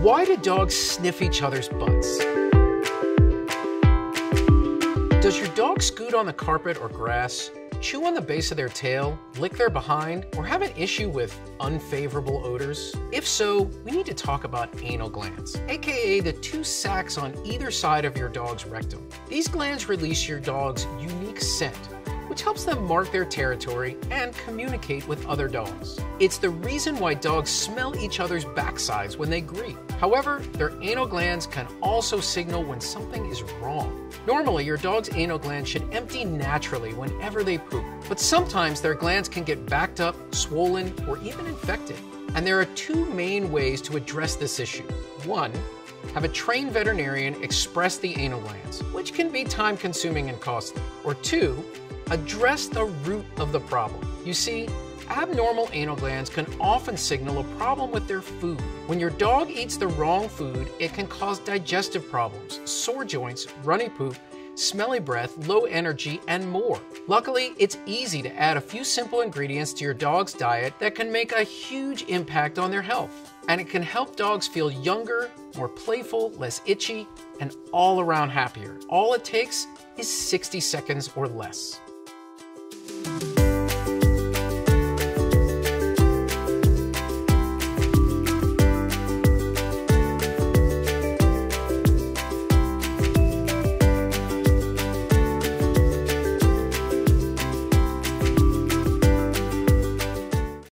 Why do dogs sniff each other's butts? Does your dog scoot on the carpet or grass, chew on the base of their tail, lick their behind, or have an issue with unfavorable odors? If so, we need to talk about anal glands, aka the two sacs on either side of your dog's rectum. These glands release your dog's unique scent which helps them mark their territory and communicate with other dogs. It's the reason why dogs smell each other's backsides when they greet. However, their anal glands can also signal when something is wrong. Normally, your dog's anal glands should empty naturally whenever they poop, but sometimes their glands can get backed up, swollen, or even infected. And there are two main ways to address this issue. One, have a trained veterinarian express the anal glands, which can be time consuming and costly. Or two, address the root of the problem. You see, abnormal anal glands can often signal a problem with their food. When your dog eats the wrong food, it can cause digestive problems, sore joints, runny poop, smelly breath, low energy, and more. Luckily, it's easy to add a few simple ingredients to your dog's diet that can make a huge impact on their health. And it can help dogs feel younger, more playful, less itchy, and all around happier. All it takes is 60 seconds or less.